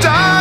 die.